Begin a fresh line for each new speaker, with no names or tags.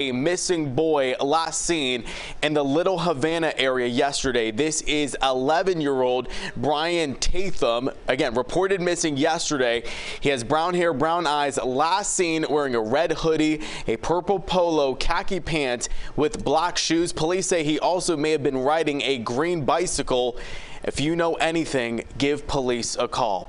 A missing boy last seen in the Little Havana area yesterday. This is 11 year old Bryan Tathum. Again, reported missing yesterday. He has brown hair, brown eyes, last seen wearing a red hoodie, a purple polo, khaki pants with black shoes. Police say he also may have been riding a green bicycle. If you know anything, give police a call.